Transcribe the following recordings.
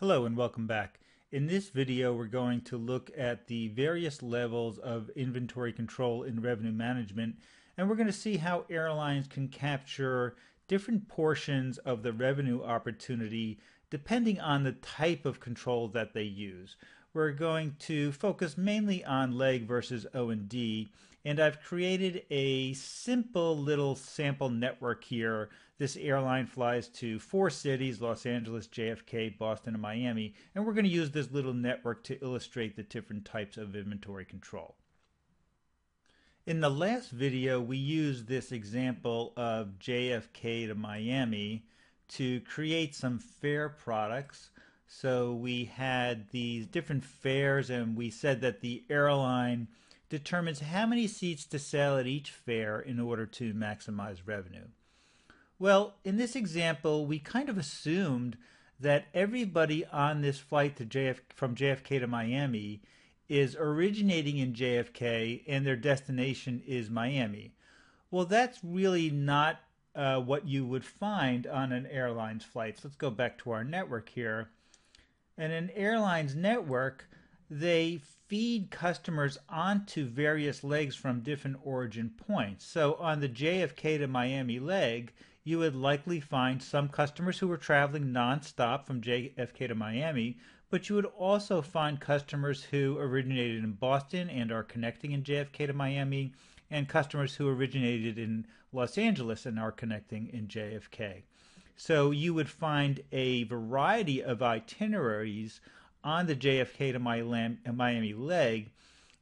Hello and welcome back. In this video we're going to look at the various levels of inventory control in revenue management and we're going to see how airlines can capture different portions of the revenue opportunity depending on the type of control that they use. We're going to focus mainly on leg versus O&D and I've created a simple little sample network here. This airline flies to four cities, Los Angeles, JFK, Boston, and Miami, and we're going to use this little network to illustrate the different types of inventory control. In the last video, we used this example of JFK to Miami to create some fare products. So we had these different fares, and we said that the airline determines how many seats to sell at each fare in order to maximize revenue. Well, in this example, we kind of assumed that everybody on this flight to JF from JFK to Miami is originating in JFK and their destination is Miami. Well, that's really not uh, what you would find on an airline's flights. Let's go back to our network here. In an airline's network, they feed customers onto various legs from different origin points. So on the JFK to Miami leg, you would likely find some customers who were traveling nonstop from JFK to Miami, but you would also find customers who originated in Boston and are connecting in JFK to Miami, and customers who originated in Los Angeles and are connecting in JFK. So you would find a variety of itineraries on the JFK to uh, Miami leg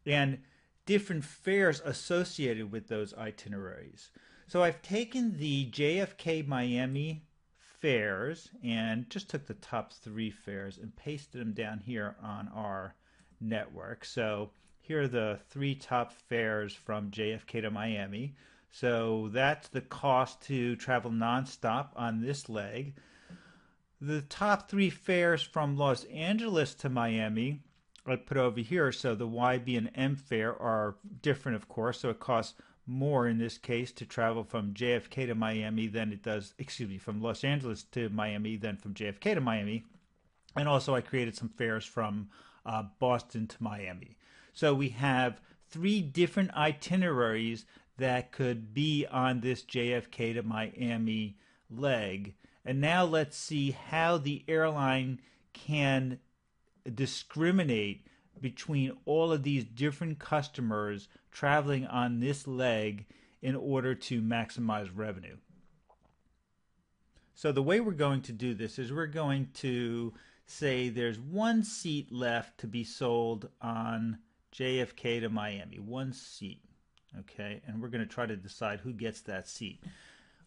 and different fares associated with those itineraries. So I've taken the JFK Miami fares and just took the top three fares and pasted them down here on our network. So here are the three top fares from JFK to Miami. So that's the cost to travel nonstop on this leg the top three fares from Los Angeles to Miami I put over here. So the YB and M fare are different, of course. So it costs more in this case to travel from JFK to Miami than it does, excuse me, from Los Angeles to Miami than from JFK to Miami. And also, I created some fares from uh, Boston to Miami. So we have three different itineraries that could be on this JFK to Miami leg. And now let's see how the airline can discriminate between all of these different customers traveling on this leg in order to maximize revenue. So the way we're going to do this is we're going to say there's one seat left to be sold on JFK to Miami, one seat. Okay, and we're going to try to decide who gets that seat.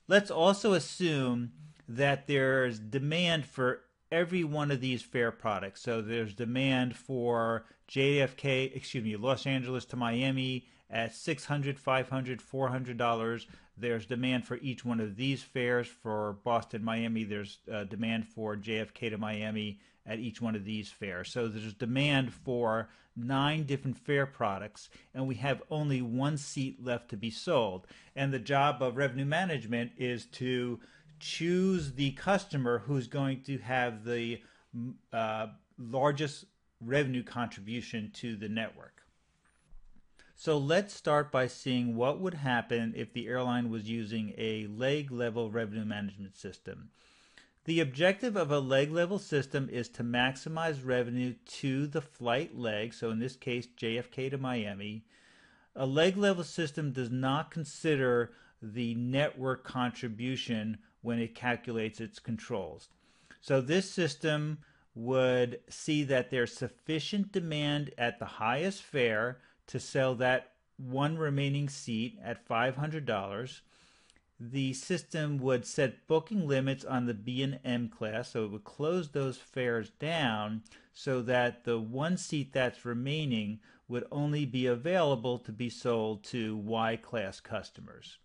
Let's also assume that there's demand for every one of these fare products. So there's demand for JFK, excuse me, Los Angeles to Miami at 600, 500, 400 dollars. There's demand for each one of these fares for Boston, Miami. There's uh, demand for JFK to Miami at each one of these fares. So there's demand for nine different fare products, and we have only one seat left to be sold. And the job of revenue management is to choose the customer who's going to have the uh, largest revenue contribution to the network. So let's start by seeing what would happen if the airline was using a leg level revenue management system. The objective of a leg level system is to maximize revenue to the flight leg, so in this case, JFK to Miami. A leg level system does not consider the network contribution when it calculates its controls. So this system would see that there's sufficient demand at the highest fare to sell that one remaining seat at $500. The system would set booking limits on the B and M class, so it would close those fares down so that the one seat that's remaining would only be available to be sold to Y class customers.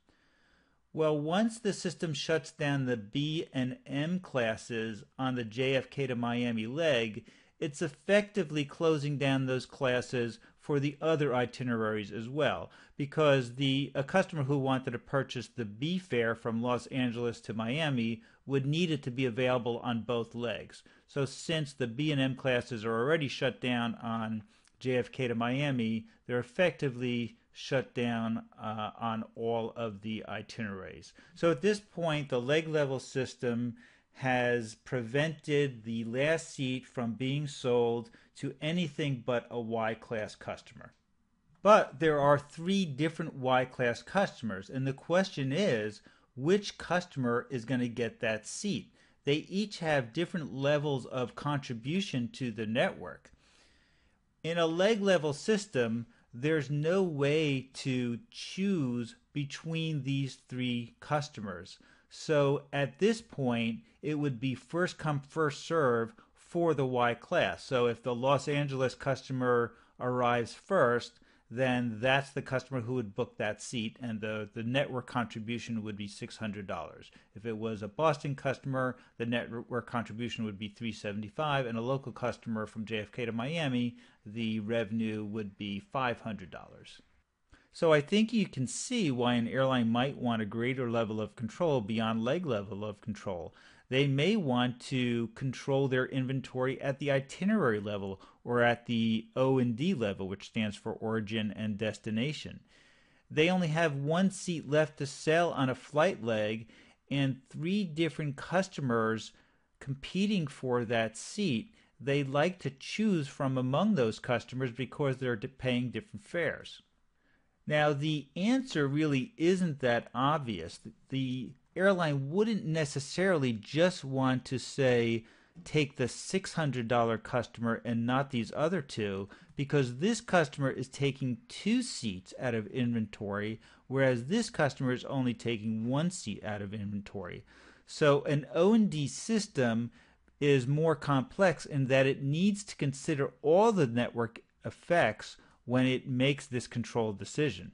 Well, once the system shuts down the B and M classes on the JFK to Miami leg, it's effectively closing down those classes for the other itineraries as well because the a customer who wanted to purchase the B fare from Los Angeles to Miami would need it to be available on both legs. So since the B and M classes are already shut down on JFK to Miami, they're effectively shut down uh, on all of the itineraries. So at this point, the leg level system has prevented the last seat from being sold to anything but a Y class customer. But there are three different Y class customers, and the question is which customer is going to get that seat? They each have different levels of contribution to the network. In a leg level system, there's no way to choose between these three customers. So at this point, it would be first come, first serve for the Y class. So if the Los Angeles customer arrives first, then that's the customer who would book that seat, and the, the network contribution would be $600. If it was a Boston customer, the network contribution would be 375, and a local customer from JFK to Miami, the revenue would be $500. So I think you can see why an airline might want a greater level of control beyond leg level of control. They may want to control their inventory at the itinerary level or at the O&D level, which stands for origin and destination. They only have one seat left to sell on a flight leg and three different customers competing for that seat. They like to choose from among those customers because they're paying different fares. Now, the answer really isn't that obvious. The airline wouldn't necessarily just want to say, take the $600 customer and not these other two because this customer is taking two seats out of inventory, whereas this customer is only taking one seat out of inventory. So an O&D system is more complex in that it needs to consider all the network effects when it makes this control decision.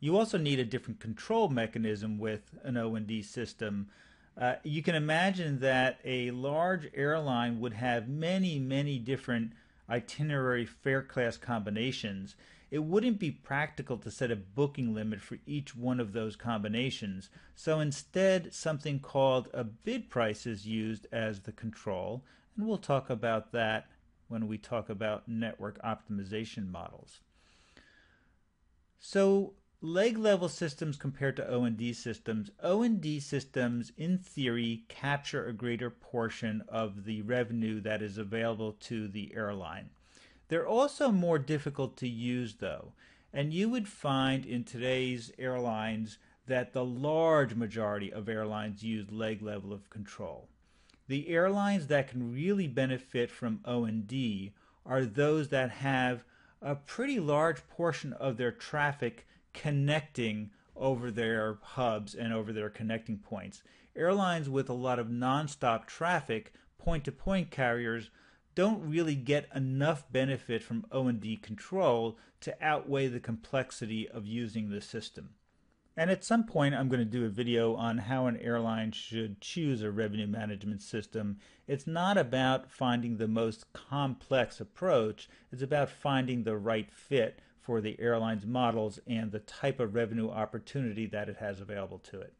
You also need a different control mechanism with an O&D system uh, you can imagine that a large airline would have many, many different itinerary fare class combinations. It wouldn't be practical to set a booking limit for each one of those combinations, so instead, something called a bid price is used as the control, and we'll talk about that when we talk about network optimization models. So, leg level systems compared to O&D systems, O&D systems in theory capture a greater portion of the revenue that is available to the airline. They're also more difficult to use though, and you would find in today's airlines that the large majority of airlines use leg level of control. The airlines that can really benefit from O&D are those that have a pretty large portion of their traffic connecting over their hubs and over their connecting points. Airlines with a lot of nonstop traffic, point-to-point carriers, don't really get enough benefit from O&D control to outweigh the complexity of using the system. And at some point, I'm going to do a video on how an airline should choose a revenue management system. It's not about finding the most complex approach, it's about finding the right fit for the airline's models and the type of revenue opportunity that it has available to it.